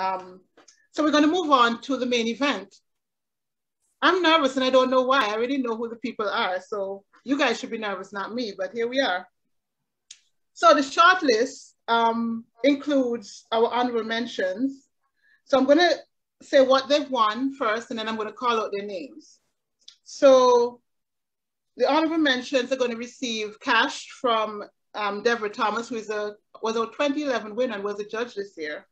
Um, so we're going to move on to the main event. I'm nervous and I don't know why. I already know who the people are. So you guys should be nervous, not me, but here we are. So the short list um, includes our honorable mentions. So I'm going to say what they've won first, and then I'm going to call out their names. So the honorable mentions are going to receive cash from um, Deborah Thomas, who is a was a 2011 winner and was a judge this year.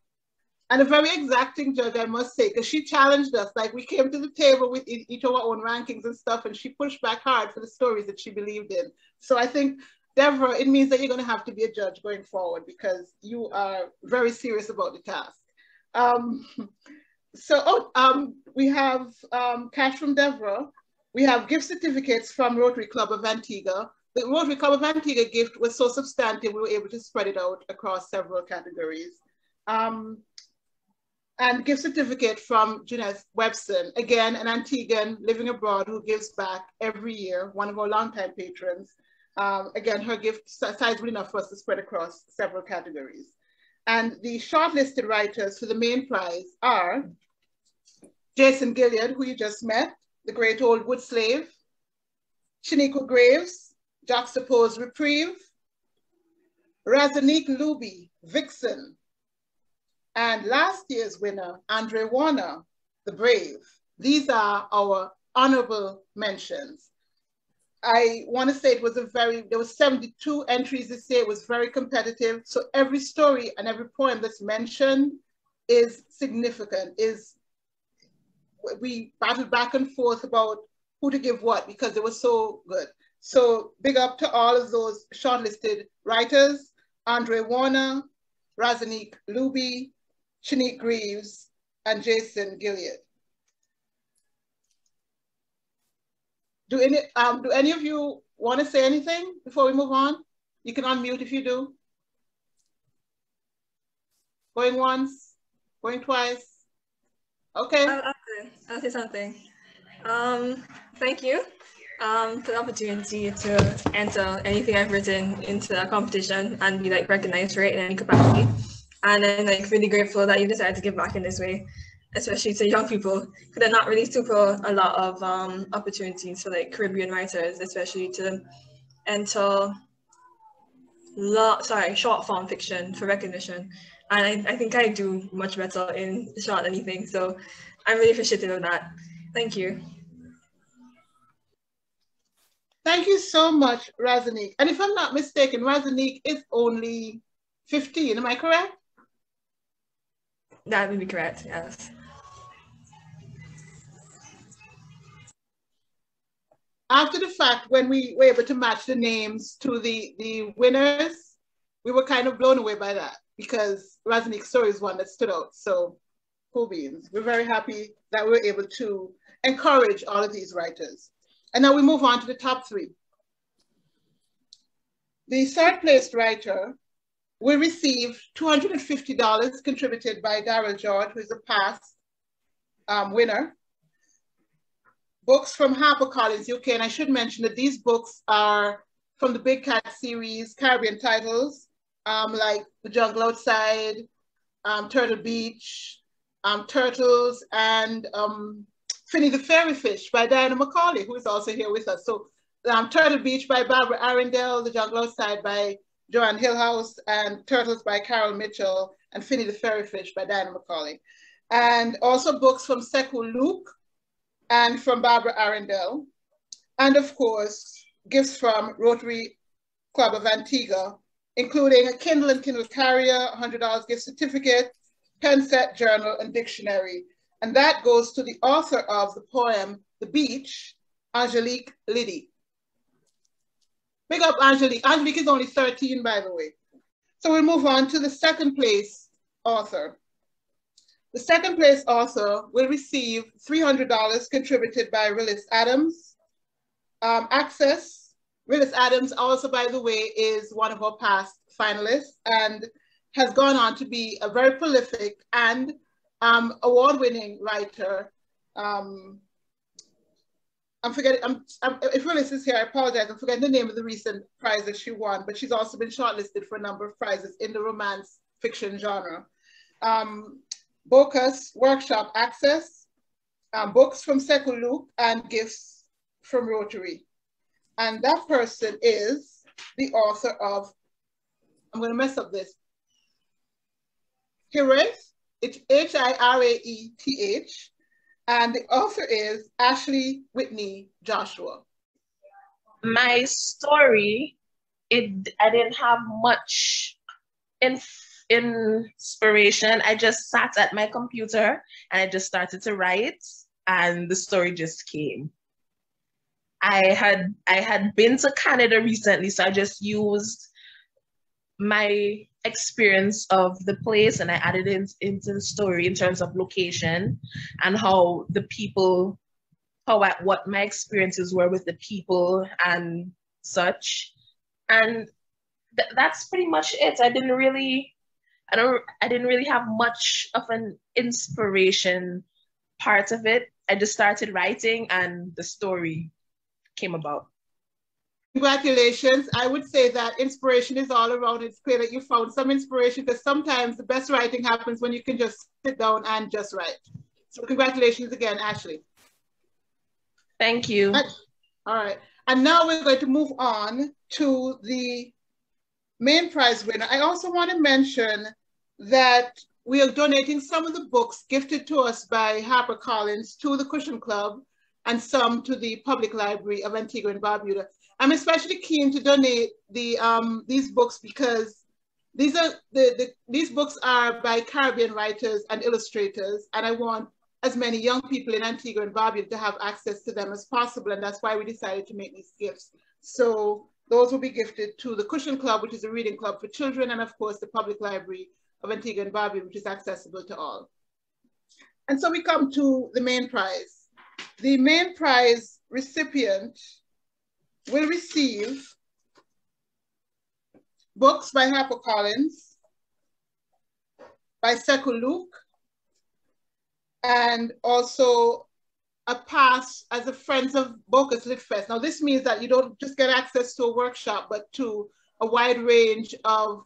And a very exacting judge, I must say, because she challenged us. Like we came to the table with each of our own rankings and stuff, and she pushed back hard for the stories that she believed in. So I think, Deborah, it means that you're going to have to be a judge going forward because you are very serious about the task. Um, so oh, um, we have um, cash from Deborah. We have gift certificates from Rotary Club of Antigua. The Rotary Club of Antigua gift was so substantive, we were able to spread it out across several categories. Um, and gift certificate from Jeanette Webson, again, an Antiguan living abroad who gives back every year, one of our longtime patrons. Um, again, her gift sizable enough for us to spread across several categories. And the shortlisted writers for the main prize are Jason Gilead, who you just met, the great old wood slave, Shaniqua Graves, Juxtaposed Reprieve, Razanique Luby, Vixen, and last year's winner, Andre Warner, the Brave. These are our honorable mentions. I want to say it was a very, there were 72 entries this year. It was very competitive. So every story and every poem that's mentioned is significant, is we battled back and forth about who to give what because it was so good. So big up to all of those shortlisted writers, Andre Warner, Razanique Luby, Shanique Greaves, and Jason Gilead. Do any, um, do any of you want to say anything before we move on? You can unmute if you do. Going once, going twice. Okay. I'll, I'll, I'll say something. Um, thank you um, for the opportunity to enter anything I've written into a competition and be like recognized for it in any capacity. And I'm like really grateful that you decided to give back in this way, especially to young people, because they're not really super a lot of um, opportunities for like Caribbean writers, especially to enter lot sorry short form fiction for recognition. And I, I think I do much better in short anything. So I'm really appreciative of that. Thank you. Thank you so much, Razanique. And if I'm not mistaken, Razanique is only 15, am I correct? That would be correct, yes. After the fact, when we were able to match the names to the, the winners, we were kind of blown away by that because Razanique's story is one that stood out. So cool beans. We're very happy that we were able to encourage all of these writers. And now we move on to the top three. The third placed writer we received $250 contributed by Daryl George, who is a past um, winner. Books from HarperCollins UK, and I should mention that these books are from the Big Cat series, Caribbean titles, um, like The Jungle Outside, um, Turtle Beach, um, Turtles, and um, Finny the Fairy Fish by Diana McCaulay, who is also here with us. So um, Turtle Beach by Barbara Arrindell, The Jungle Outside by Joanne Hillhouse, and Turtles by Carol Mitchell, and Finny the Fairy Fish by Diana McCaulay. And also books from Sekou Luke and from Barbara Arrindell. And of course, gifts from Rotary Club of Antigua, including a Kindle and Kindle Carrier, $100 gift certificate, pen set, journal, and dictionary. And that goes to the author of the poem, The Beach, Angelique Liddy. Big up Angelique. Angelique is only 13, by the way. So we'll move on to the second place author. The second place author will receive $300 contributed by Rilzy Adams. Um, access, Rilzy Adams also, by the way, is one of our past finalists and has gone on to be a very prolific and um, award-winning writer um, I'm forgetting, I'm, I'm, if Phyllis is here, I apologize. I'm forgetting the name of the recent prize that she won, but she's also been shortlisted for a number of prizes in the romance fiction genre. Um, Bocas workshop access, um, books from Sekou Luke, and gifts from Rotary. And that person is the author of, I'm going to mess up this, Hiraeth, it's H-I-R-A-E-T-H, and the author is Ashley Whitney Joshua. My story, it I didn't have much in, inspiration. I just sat at my computer and I just started to write, and the story just came. I had I had been to Canada recently, so I just used my experience of the place and I added it into the story in terms of location and how the people, how I, what my experiences were with the people and such. And th- that's pretty much it. I didn't really, I don't, I didn't really have much of an inspiration part of it. I just started writing and the story came about. Congratulations. I would say that inspiration is all around. It's clear that you found some inspiration because sometimes the best writing happens when you can just sit down and just write. So congratulations again, Ashley. Thank you. All right. And now we're going to move on to the main prize winner. I also want to mention that we are donating some of the books gifted to us by HarperCollins to the Cushion Club and some to the Public Library of Antigua and Barbuda. I'm especially keen to donate the um, these books because these are the, the these books are by Caribbean writers and illustrators, and I want as many young people in Antigua and Barbuda to have access to them as possible, and that's why we decided to make these gifts. So those will be gifted to the Cushion Club, which is a reading club for children, and of course the Public Library of Antigua and Barbuda, which is accessible to all. And so we come to the main prize. The main prize recipient will receive books by HarperCollins, by Sekou Luke, and also a pass as a Friends of Bocas Lit Fest. Now this means that you don't just get access to a workshop, but to a wide range of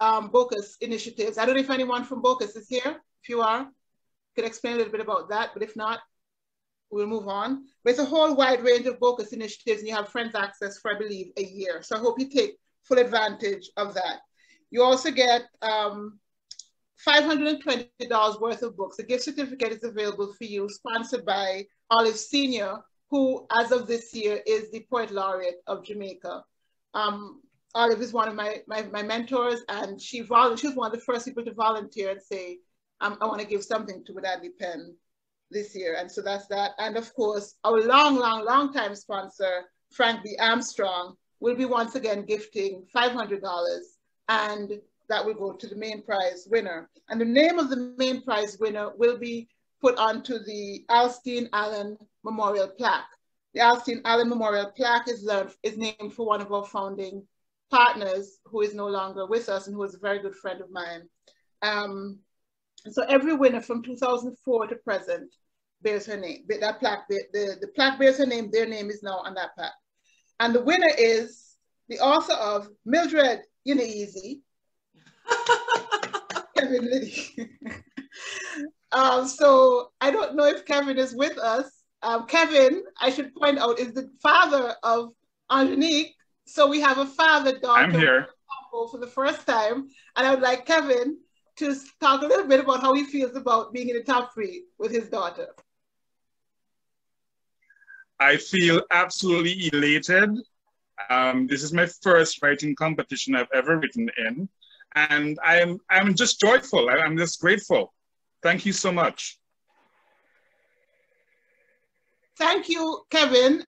um, Bocas initiatives. I don't know if anyone from Bocas is here. If you are, could explain a little bit about that, but if not, we'll move on. But it's a whole wide range of Bocas initiatives and you have Friends Access for, I believe, a year. So I hope you take full advantage of that. You also get um, $520 worth of books. A gift certificate is available for you, sponsored by Olive Senior, who, as of this year, is the Poet Laureate of Jamaica. Um, Olive is one of my, my, my mentors, and she, she was one of the first people to volunteer and say, um, I want to give something to Wadadli Pen this year. And so that's that. And of course, our long, long, long time sponsor, Frank B. Armstrong, will be once again gifting $500 and that will go to the main prize winner. And the name of the main prize winner will be put onto the Alstyne Allen Memorial Plaque. The Alstyne Allen Memorial Plaque is, learned, is named for one of our founding partners who is no longer with us and who is a very good friend of mine. Um, so every winner from 2004 to present bears her name. That plaque, the, the, the plaque bears her name. Their name is now on that plaque. And the winner is the author of Mildred You Know Easy, Kevin Liddy. um, so I don't know if Kevin is with us. Um, Kevin, I should point out, is the father of Angelique. So we have a father-daughter. I'm here. For the first time. And I would like Kevin to talk a little bit about how he feels about being in the top three with his daughter. I feel absolutely elated. Um, this is my first writing competition I've ever written in, and I'm I'm just joyful. I'm just grateful. Thank you so much. Thank you, Kevin.